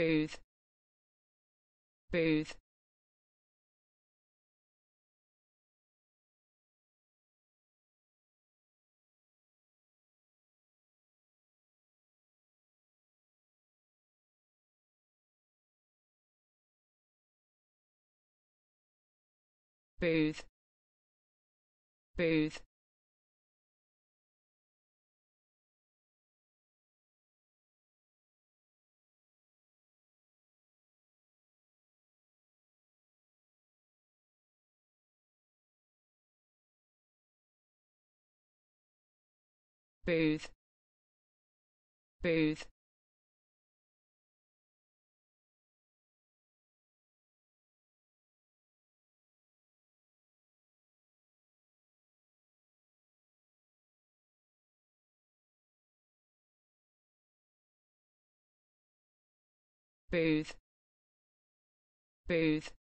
booth. Booth. Booth. Booth booth. Booth. Booth. Booth